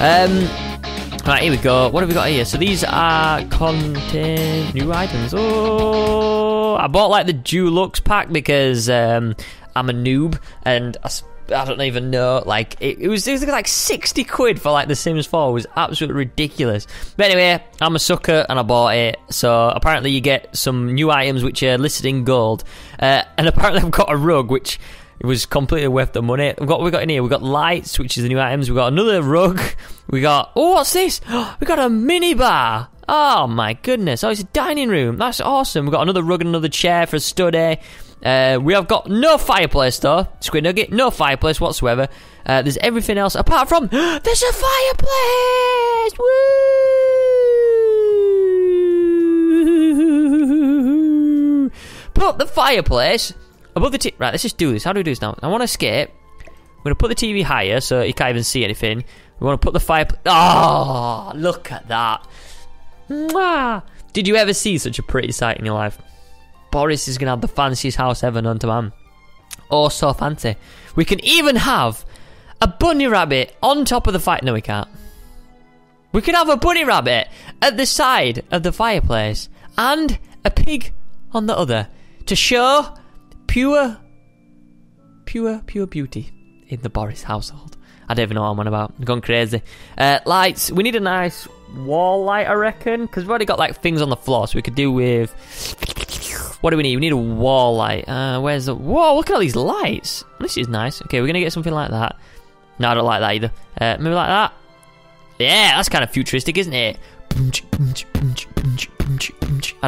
Um, right, here we go. What have we got here? So these are content new items. Oh, I bought like the Deluxe pack because um, I'm a noob and I don't even know. Like it, it was it was like 60 quid for like The Sims 4. It was absolutely ridiculous. But anyway, I'm a sucker and I bought it. So apparently you get some new items which are listed in gold, uh, and apparently I've got a rug which. It was completely worth the money. We've got we got in here. We've got lights, which is the new items. We've got another rug. We got oh, what's this? We got a mini bar. Oh my goodness! Oh, it's a dining room. That's awesome. We've got another rug and another chair for a study. Uh, we have got no fireplace though. Squid Nugget, no fireplace whatsoever. Uh, there's everything else apart from there's a fireplace. Woo! Put the fireplace above the t- right. Let's just do this. How do we do this now? I want to escape. We're gonna put the TV higher so you can't even see anything. We want to put the fire. Oh, look at that! Mwah! Did you ever see such a pretty sight in your life? Borris is gonna have the fanciest house ever known to man. Oh, so fancy. We can even have a bunny rabbit on top of the fire. No, we can't. We can have a bunny rabbit at the side of the fireplace and a pig on the other to show pure, pure, pure beauty in the Borris household. I don't even know what I'm on about. I'm going crazy. Uh, lights. We need a nice wall light, I reckon, because we've already got like things on the floor, so we could do with. What do we need? We need a wall light. Uh, where's the? Whoa! Look at all these lights. This is nice. Okay, we're gonna get something like that. No, I don't like that either. Uh, maybe like that. Yeah, that's kind of futuristic, isn't it? I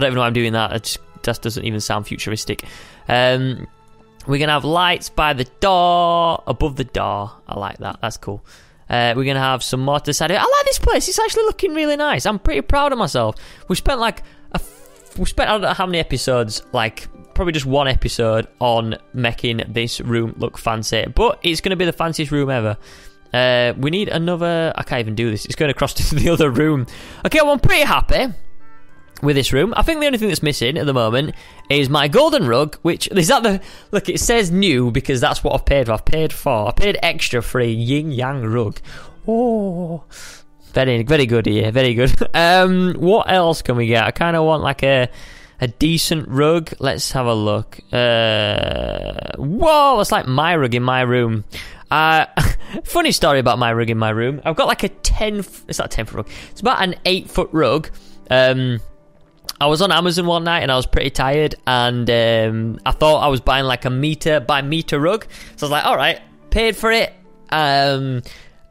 don't even know why I'm doing that. It just, just doesn't even sound futuristic. Um, we're gonna have lights by the door, above the door. I like that. That's cool. Uh, we're gonna have some more to the side. I like this place. It's actually looking really nice. I'm pretty proud of myself. We spent like a, f- we spent I don't know how many episodes, like probably just one episode on making this room look fancy. But it's gonna be the fanciest room ever. Uh, we need another. I can't even do this. It's going across to the other room. Okay, well, I'm pretty happy with this room. I think the only thing that's missing at the moment is my golden rug, which is that the look. It says new because that's what I've paid for. I've paid for. I paid extra for a yin yang rug. Oh, very very good here. Very good. Um, what else can we get? I kind of want like a a decent rug. Let's have a look. Uh, whoa, it's like my rug in my room. Uh, funny story about my rug in my room. I've got like a ten. It's not a ten foot rug. It's about an eight foot rug. Um, I was on Amazon one night and I was pretty tired, and um, I thought I was buying like a meter by meter rug. So I was like, all right, paid for it. Um,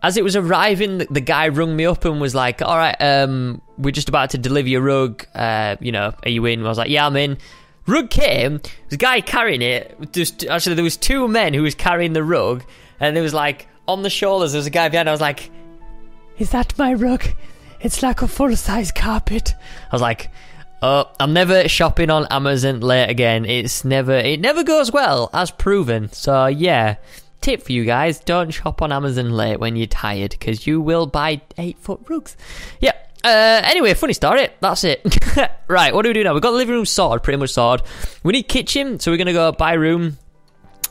as it was arriving, the, the guy rung me up and was like, all right, um, we're just about to deliver your rug. Uh, you know, are you in? I was like, yeah, I'm in. Rug came. A guy carrying it. Just actually, there was two men who was carrying the rug, and there was like on the shoulders. There was a guy behind. I was like, "Is that my rug? It's like a full size carpet." I was like, "Oh, I'm never shopping on Amazon late again. It's never. It never goes well, as proven." So yeah. Tip for you guys: Don't shop on Amazon late when you're tired, because you will buy eight foot rugs. Yeah. Uh, anyway, funny story. That's it. right, what do we do now? We've got the living room sorted, pretty much sorted. We need kitchen, so we're gonna go by room.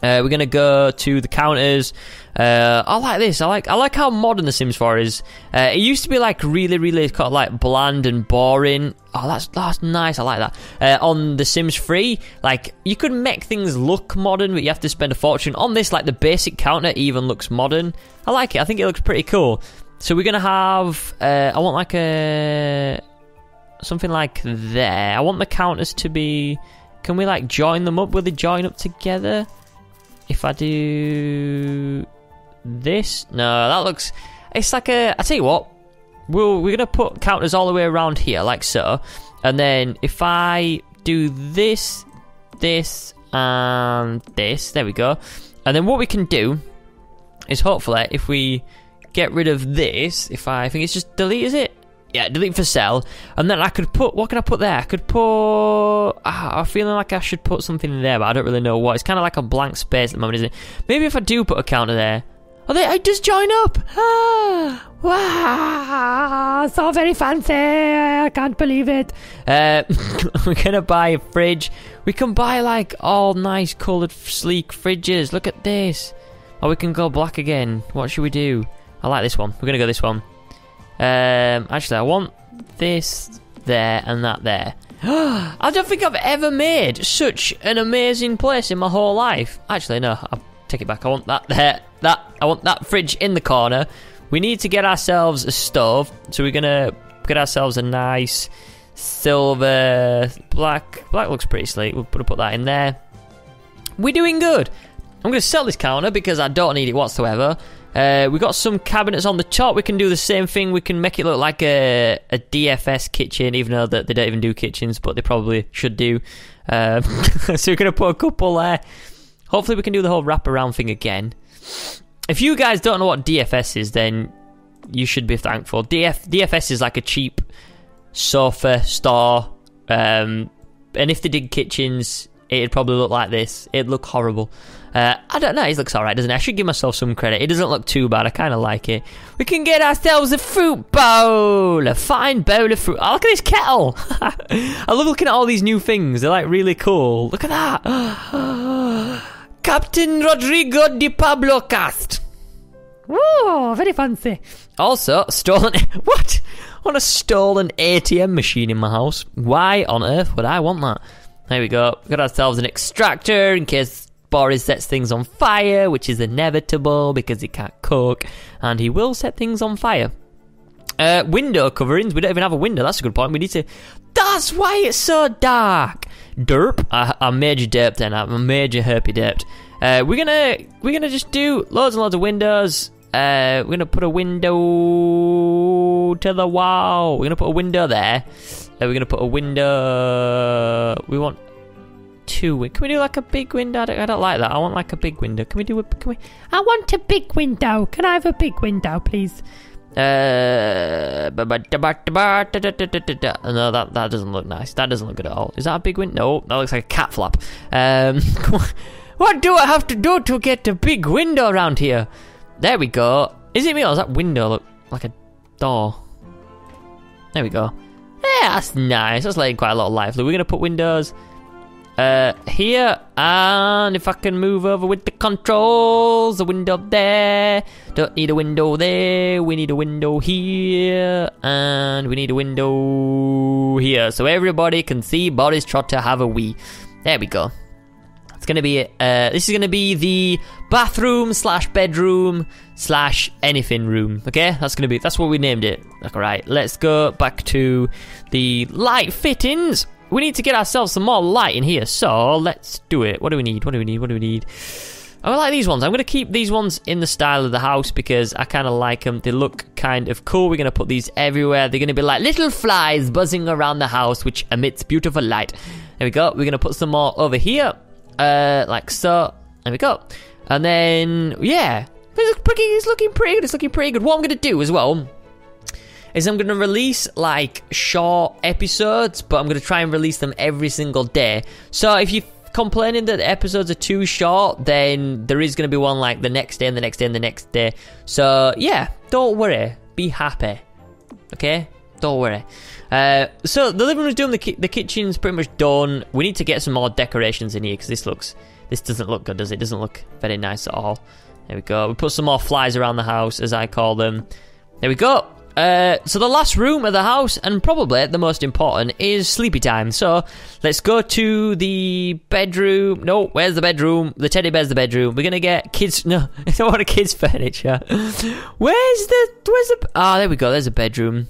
Uh, we're gonna go to the counters. Uh, I like this. I like. I like how modern The Sims 4 is. Uh, it used to be like really, really kind of like bland and boring. Oh, that's that's nice. I like that. Uh, on The Sims 3, like you could make things look modern, but you have to spend a fortune. On this, like the basic counter even looks modern. I like it. I think it looks pretty cool. So we're gonna have. Uh, I want like a something like there. I want the counters to be. Can we like join them up? Will they join up together? If I do this, no, that looks. It's like a. I tell you what, we'll, we're gonna put counters all the way around here, like so, and then if I do this, this, and this, there we go, and then what we can do is hopefully if we get rid of this, if I, I think it's just delete, is it? Yeah, delete for cell, and then I could put what can I put there? I could put. Ah, I'm feeling like I should put something in there, but I don't really know what. It's kind of like a blank space at the moment, isn't it? Maybe if I do put a counter there, oh, they I just join up. Ah, wow, so very fancy! I can't believe it. Uh, we're gonna buy a fridge. We can buy like all nice, coloured, sleek fridges. Look at this. Or we can go black again. What should we do? I like this one. We're gonna go this one. Um, actually, I want this there and that there. I don't think I've ever made such an amazing place in my whole life. Actually, no, I'll take it back. I want that there. That I want that fridge in the corner. We need to get ourselves a stove, so we're gonna get ourselves a nice silver black. Black looks pretty sleek. We'll put, put that in there. We're doing good. I'm to sell this counter because I don't need it whatsoever. Uh, we got some cabinets on the top. We can do the same thing. We can make it look like a, a DFS kitchen, even though that they don't even do kitchens, but they probably should do. Um, so we're going to put a couple there. Hopefully, we can do the whole wraparound thing again. If you guys don't know what DFS is, then you should be thankful. DF, DFS is like a cheap sofa store. Um, and if they did kitchens, it'd probably look like this. It'd look horrible. Uh, I don't know. It looks alright, doesn't it? I should give myself some credit. It doesn't look too bad. I kind of like it. We can get ourselves a fruit bowl, a fine bowl of fruit. Oh, look at this kettle. I love looking at all these new things. They're like really cool. Look at that. Captain Rodrigo de Pablo Cast. Whoa, very fancy. Also, stolen. What? On a stolen ATM machine in my house. Why on earth would I want that? There we go. Got ourselves an extractor in case Borris sets things on fire, which is inevitable because he can't cook, and he will set things on fire. Uh, window coverings. We don't even have a window. That's a good point. We need to. That's why it's so dark. Derp. I, I'm major derped then. I'm a major herpy derped. Uh, we're gonna we're gonna just do loads and loads of windows. Uh, we're gonna put a window to the wall. We're gonna put a window there. Uh, we're gonna put a window. We want two. Can we do like a big window? I don't, I don't, like that. I want like a big window. Can we do a? Can we? I want a big window. Can I have a big window, please? Uh, no, that that doesn't look nice. That doesn't look good at all. Is that a big window? No, that looks like a cat flap. Um, what do I have to do to get a big window around here? There we go. Is it me or does that window look like a door? There we go. Yeah, that's nice. That's letting quite a lot of life. We're gonna put windows uh, here, and if I can move over with the controls, the window there. Don't need a window there. We need a window here, and we need a window here, so everybody can see Borris Trotter have a wee. There we go. It's gonna be. Uh, this is gonna be the bathroom slash bedroom slash anything room. Okay, that's gonna be. That's what we named it. All right, let's go back to the light fittings we need to get ourselves some more light in here, so let's do it. What do we need? What do we need? What do we need? I like these ones. I'm going to keep these ones in the style of the house because I kind of like them. They look kind of cool. We're going to put these everywhere. They're going to be like little flies buzzing around the house, which emits beautiful light. There we go. We're going to put some more over here, uh, like so. There we go. And then, yeah, it's, it's looking pretty good. It's looking pretty good. What I'm going to do as well is I'm going to release like short episodes, but I'm going to try and release them every single day. So if you're complaining that the episodes are too short, then there is going to be one like the next day and the next day and the next day. So yeah, don't worry, be happy. Okay, don't worry. Uh, so the living room's done. The ki- the kitchen's pretty much done. We need to get some more decorations in here because this looks this doesn't look good, does it? Doesn't look very nice at all. There we go. We put some more flies around the house, as I call them. There we go. Uh, so the last room of the house, and probably the most important, is sleepy time. So let's go to the bedroom. No, where's the bedroom? The teddy bear's the bedroom. We're gonna get kids. No, I don't want a kids' furniture. Where's the? Where's the? Ah, oh, there we go. There's a bedroom.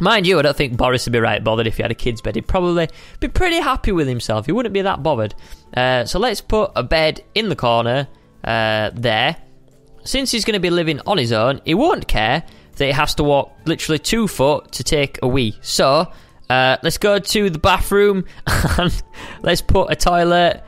Mind you, I don't think Borris would be right bothered if he had a kid's bed. He'd probably be pretty happy with himself. He wouldn't be that bothered. Uh, so let's put a bed in the corner uh, there. Since he's going to be living on his own, he won't care that he has to walk literally two foot to take a wee. So uh, let's go to the bathroom and let's put a toilet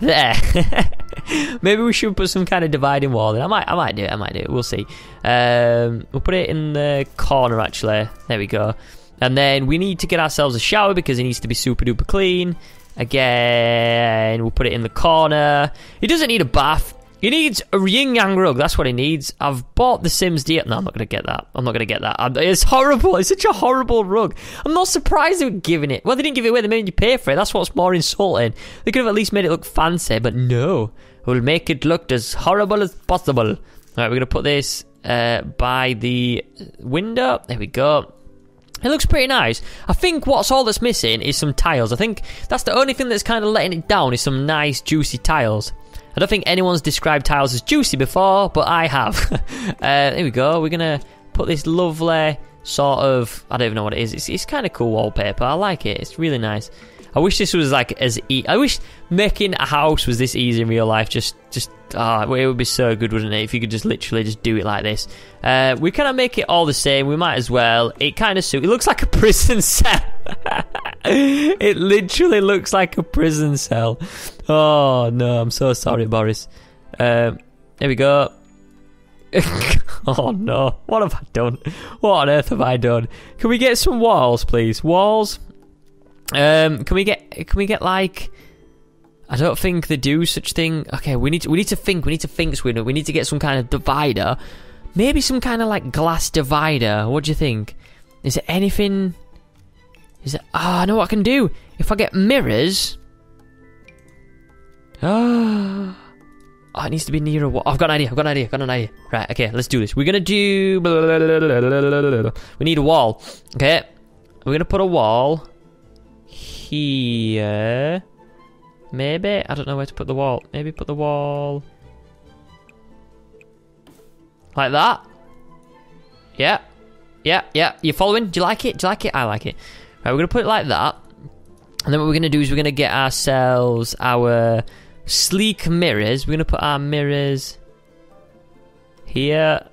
there. Maybe we should put some kind of dividing wall. There. I might, I might do it. I might do it. We'll see. Um, we'll put it in the corner. Actually, there we go. And then we need to get ourselves a shower because it needs to be super duper clean. Again, we'll put it in the corner. He doesn't need a bath. He needs a yin yang rug. That's what he needs. I've bought the Sims D. No, I'm not going to get that. I'm not going to get that. It's horrible. It's such a horrible rug. I'm not surprised they were giving it. Well, they didn't give it away. They made you pay for it. That's what's more insulting. They could have at least made it look fancy, but no. We'll make it look as horrible as possible. All right, we're going to put this uh, by the window. There we go. It looks pretty nice. I think what's all that's missing is some tiles. I think that's the only thing that's kind of letting it down is some nice juicy tiles. I don't think anyone's described tiles as juicy before, but I have. uh, here we go. We're gonna put this lovely sort of I don't even know what it is. It's, it's kind of cool wallpaper. I like it. It's really nice. I wish this was like as e- I wish making a house was this easy in real life. Just, just ah, oh, it would be so good, wouldn't it? If you could just literally just do it like this. Uh, we kind of make it all the same. We might as well. It kind of suit. It looks like a prison cell. it literally looks like a prison cell. Oh no, I'm so sorry, Borris. Um, there we go. oh no, what have I done? What on earth have I done? Can we get some walls, please? Walls. Um, can we get can we get like I don't think they do such thing. Okay, we need to, we need to think. We need to think, Sweden. We need to get some kind of divider. Maybe some kind of like glass divider. What do you think? Is there anything? Is it? Ah, oh, I know what I can do. If I get mirrors. Ah. Oh, it needs to be near a wall. Oh, I've got an idea. I've got an idea. I've got an idea. Right. Okay. Let's do this. We're gonna do. We need a wall. Okay. We're gonna put a wall here. Maybe? I don't know where to put the wall. Maybe put the wall... Like that? Yeah. Yeah, yeah. You following? Do you like it? Do you like it? I like it. Right, we're going to put it like that. And then what we're going to do is we're going to get ourselves our sleek mirrors. We're going to put our mirrors here.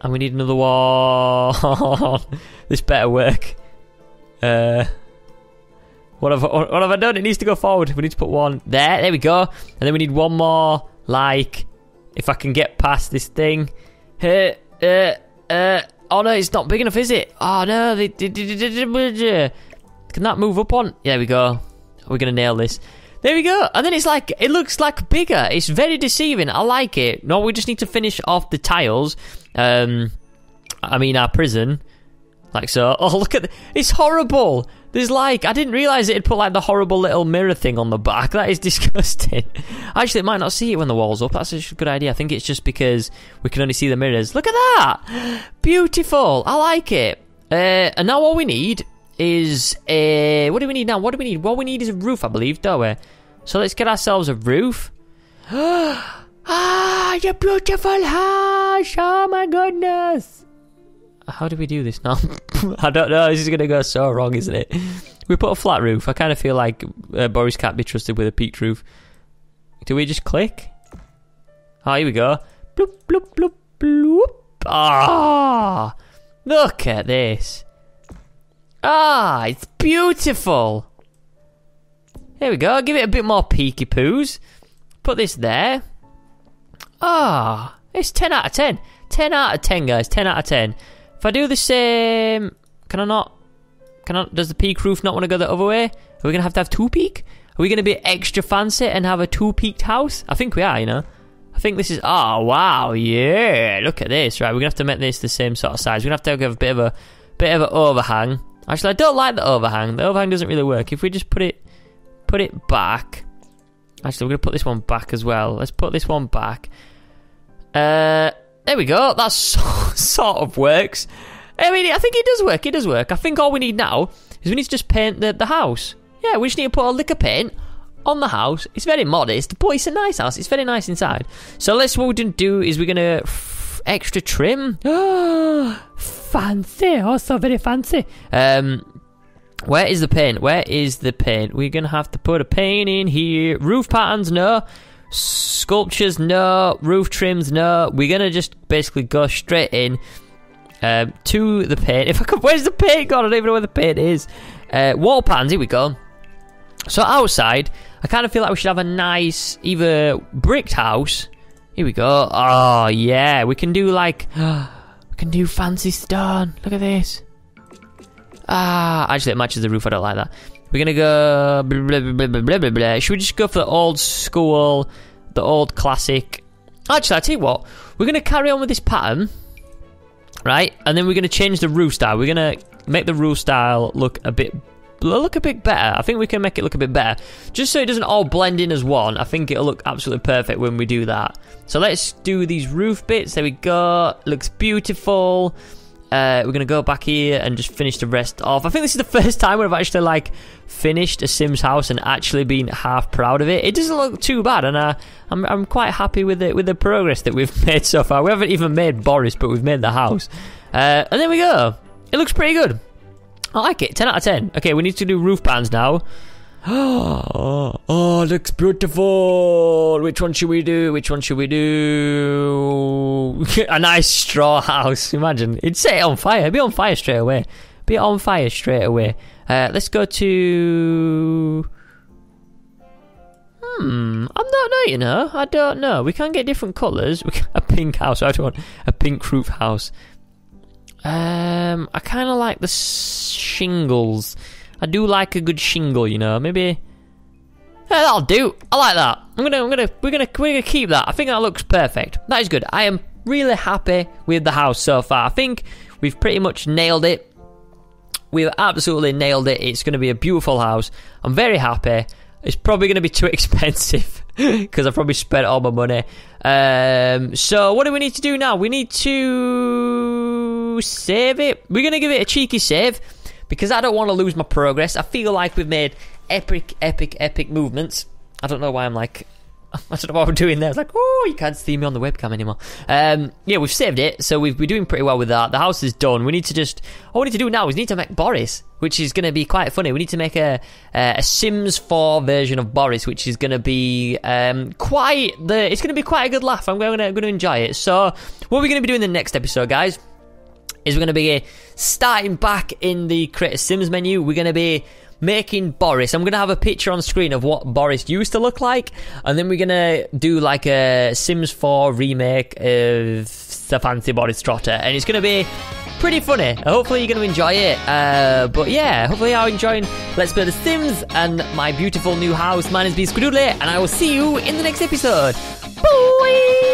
And we need another wall. this better work. Uh... What have, what have I done? It needs to go forward. We need to put one there. There we go. And then we need one more, like, if I can get past this thing. Uh, uh, uh, oh no, it's not big enough, is it? Oh no, can that move up on? There we go. We're going to nail this. There we go. And then it's like, it looks like bigger. It's very deceiving. I like it. No, we just need to finish off the tiles. Um, I mean, our prison. Like so. Oh, look at, the, it's horrible. There's like, I didn't realise it had put like the horrible little mirror thing on the back. That is disgusting. Actually, it might not see it when the wall's up. That's a good idea. I think it's just because we can only see the mirrors. Look at that! Beautiful. I like it. Uh, and now all we need is a. What do we need now? What do we need? What we need is a roof, I believe, don't we? So let's get ourselves a roof. ah, you beautiful house! Oh my goodness! How do we do this now? I don't know. This is going to go so wrong, isn't it? We put a flat roof. I kind of feel like uh, Borris can't be trusted with a peaked roof. Do we just click? Oh, here we go. Bloop, bloop, bloop, bloop. Ah! Look at this. Ah, it's beautiful. There we go. Give it a bit more peaky poos. Put this there. Ah, it's 10 out of 10. 10 out of 10, guys. 10 out of 10. If I do the same, can I not? Can I? Does the peak roof not want to go the other way? Are we gonna have to have two peak? Are we gonna be extra fancy and have a two peaked house? I think we are. You know. I think this is. Oh wow, yeah! Look at this. Right, we're gonna have to make this the same sort of size. We're gonna have to have a bit of a bit of an overhang. Actually, I don't like the overhang. The overhang doesn't really work. If we just put it put it back. Actually, we're gonna put this one back as well. Let's put this one back. Uh, there we go. That sort of works. I mean, I think it does work. It does work. I think all we need now is we need to just paint the, the house. Yeah, we just need to put a lick of paint on the house. It's very modest, but it's a nice house. It's very nice inside. So let's what we're going to do is we're going to extra trim. fancy. Also very fancy. Um, where is the paint? Where is the paint? We're going to have to put a paint in here. Roof patterns, no. Sculptures, no. Roof trims, no. We're gonna just basically go straight in um, to the paint. If I could, where's the paint gone? I don't even know where the paint is. Uh, wall patterns, here we go. So outside, I kind of feel like we should have a nice, either bricked house. Here we go. Oh yeah, we can do like, we can do fancy stone. Look at this. Ah, actually, it matches the roof. I don't like that. We're gonna go. Blah, blah, blah. Should we just go for the old school, the old classic? Actually, I tell you what. We're gonna carry on with this pattern, right? And then we're gonna change the roof style. We're gonna make the roof style look a bit look a bit better. I think we can make it look a bit better. Just so it doesn't all blend in as one. I think it'll look absolutely perfect when we do that. So let's do these roof bits. There we go. Looks beautiful. Uh, we're gonna go back here and just finish the rest off. I think this is the first time where I've actually like finished a Sims house and actually been half proud of it. It doesn't look too bad, and uh, I'm I'm quite happy with it with the progress that we've made so far. We haven't even made Borris, but we've made the house, uh, and there we go. It looks pretty good. I like it. Ten out of ten. Okay, we need to do roof bands now. oh, looks beautiful. Which one should we do? Which one should we do? a nice straw house. Imagine. It'd set it on fire. It'd be on fire straight away. Be on fire straight away. Uh, let's go to. Hmm, I don't know, you know. I don't know. We can get different colours. a pink house. I don't want a pink roof house. Um, I kind of like the shingles. I do like a good shingle, you know. Maybe yeah, that'll do. I like that. I'm gonna, I'm gonna, we're gonna, we're gonna keep that. I think that looks perfect. That is good. I am really happy with the house so far. I think we've pretty much nailed it. We've absolutely nailed it. It's going to be a beautiful house. I'm very happy. It's probably going to be too expensive because I've probably spent all my money. Um, so what do we need to do now? We need to save it. We're going to give it a cheeky save because I don't want to lose my progress. I feel like we've made epic, epic, epic movements. I don't know why I'm like I don't know what we're doing there. It's like, oh, you can't see me on the webcam anymore. Um, yeah, we've saved it, so we've, we're doing pretty well with that. The house is done. We need to just, all we need to do now is we need to make Borris, which is going to be quite funny. We need to make a, a Sims 4 version of Borris, which is going to be um, quite the, it's going to be quite a good laugh. I'm going to, going to enjoy it. So, what are we're going to be doing in the next episode, guys, is we're going to be starting back in the Create a Sims menu. We're going to be making Borris. I'm going to have a picture on screen of what Borris used to look like, and then we're going to do like a Sims 4 remake of the fancy Borris Trotter, and it's going to be pretty funny. Hopefully, you're going to enjoy it. Uh, but yeah, hopefully, you're enjoying Let's Play The Sims and my beautiful new house. My name is B Squiddoodly, and I will see you in the next episode. Bye!